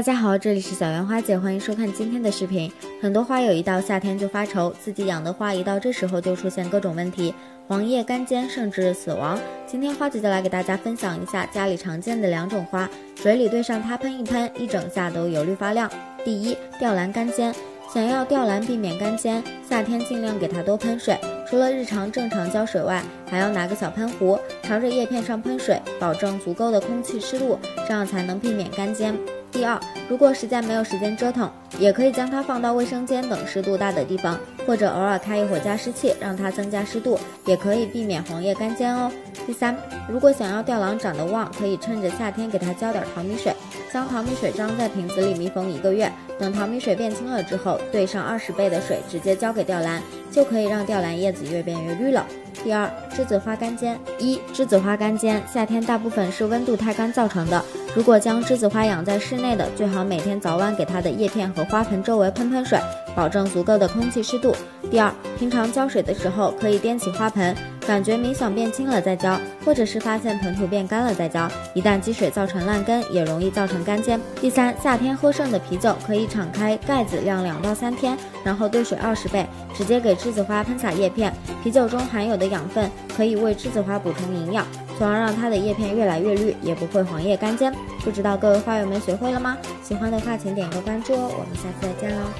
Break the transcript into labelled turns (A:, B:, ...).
A: 大家好，这里是小圆花姐，欢迎收看今天的视频。很多花友一到夏天就发愁，自己养的花一到这时候就出现各种问题，黄叶干尖甚至死亡。今天花姐就来给大家分享一下家里常见的两种花，水里兑上它喷一喷，一整下都油绿发亮。第一，吊兰干尖。想要吊兰避免干尖，夏天尽量给它多喷水。除了日常正常浇水外，还要拿个小喷壶，朝着叶片上喷水，保证足够的空气湿度，这样才能避免干尖。第二，如果实在没有时间折腾，也可以将它放到卫生间等湿度大的地方，或者偶尔开一会儿加湿器，让它增加湿度，也可以避免黄叶干尖哦。第三，如果想要吊兰长得旺，可以趁着夏天给它浇点淘米水，将淘米水装在瓶子里密封一个月，等淘米水变清了之后，兑上二十倍的水，直接浇给吊兰，就可以让吊兰叶子越变越绿了。第二，栀子花干尖。一，栀子花干尖，夏天大部分是温度太干造成的。如果将栀子花养在室内的，最好每天早晚给它的叶片和花盆周围喷喷水，保证足够的空气湿度。第二，平常浇水的时候可以掂起花盆，感觉冥想变轻了再浇，或者是发现盆土变干了再浇。一旦积水造成烂根，也容易造成干尖。第三，夏天喝剩的啤酒可以敞开盖子晾两到三天，然后兑水二十倍，直接给栀子花喷洒叶片。啤酒中含有的养分可以为栀子花补充营养，从而让它的叶片越来越绿，也不会黄叶干尖。不知道各位花友们学会了吗？喜欢的话请点个关注哦，我们下次再见喽。